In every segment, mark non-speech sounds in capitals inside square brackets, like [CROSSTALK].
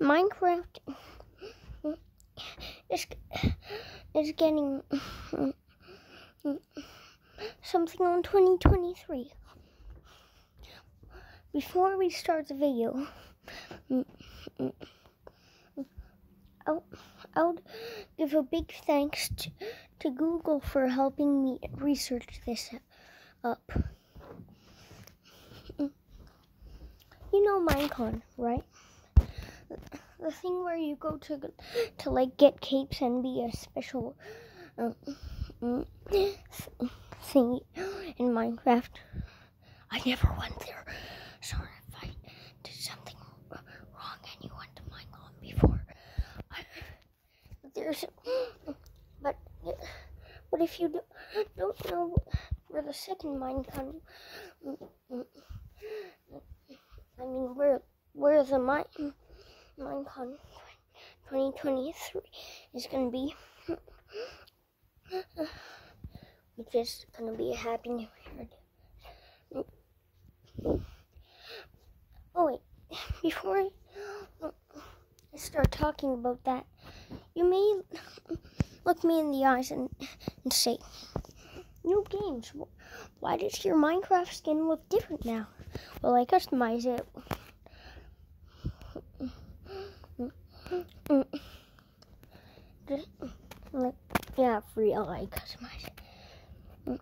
Minecraft is is getting something on 2023. Before we start the video, I'll, I'll give a big thanks to, to Google for helping me research this up. You know Minecon, right? The thing where you go to to like get capes and be a special um, mm, thing in Minecraft. I never went there. So if I did something wrong and you went to Minecon before, I, there's but but if you don't know where the second Minecon mm, mm, I mean, where where the mine Minecon 2023 is gonna be, [LAUGHS] which is gonna be a happy new year. Oh wait, [LAUGHS] before I, I start talking about that, you may look me in the eyes and, and say, "New games. Why does your Minecraft skin look different now?" Well, I customize it. Yeah, for real, I customize.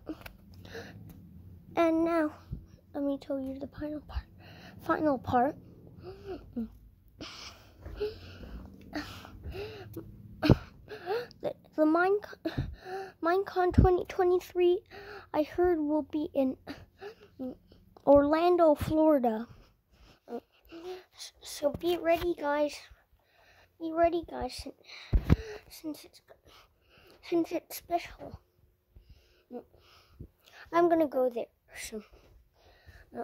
And now, let me tell you the final part. Final part. The, the Minecon, Minecon 2023, I heard will be in Orlando, Florida. So be ready, guys. Be ready, guys, since it's since it's special. I'm gonna go there soon. Uh,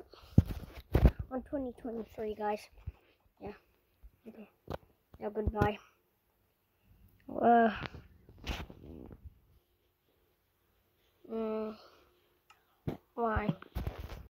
on 2023, guys. Yeah. Okay. Now, goodbye. Uh. Mm, why?